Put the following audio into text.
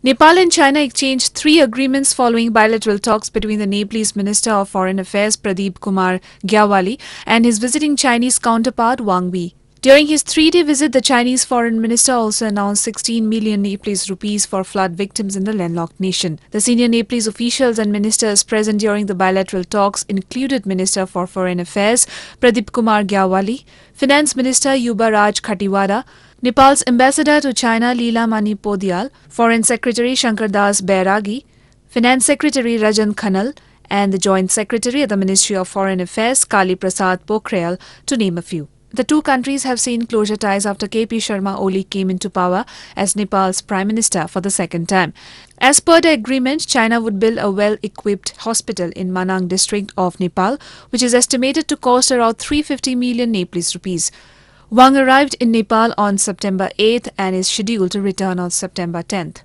Nepal and China exchanged three agreements following bilateral talks between the Nepalese Minister of Foreign Affairs Pradeep Kumar Gyawali and his visiting Chinese counterpart Wang Yi. During his three-day visit, the Chinese foreign minister also announced 16 million Nepalese rupees for flood victims in the landlocked nation. The senior Nepalese officials and ministers present during the bilateral talks included Minister for Foreign Affairs Pradeep Kumar Gyawali, Finance Minister Yuba Raj Khatiwada, Nepal's ambassador to China Leela Mani Paudyal, Foreign Secretary Shankar Das Bairagi, Finance Secretary Rajan Khanal, and the Joint Secretary at the Ministry of Foreign Affairs Kali Prasad Pokhriyal, to name a few. The two countries have seen closure ties after KP Sharma Oli came into power as Nepal's Prime Minister for the second time. As per the agreement, China would build a well-equipped hospital in Manang district of Nepal, which is estimated to cost around 350 million Nepalese rupees. Wang arrived in Nepal on September 8th and is scheduled to return on September 10th.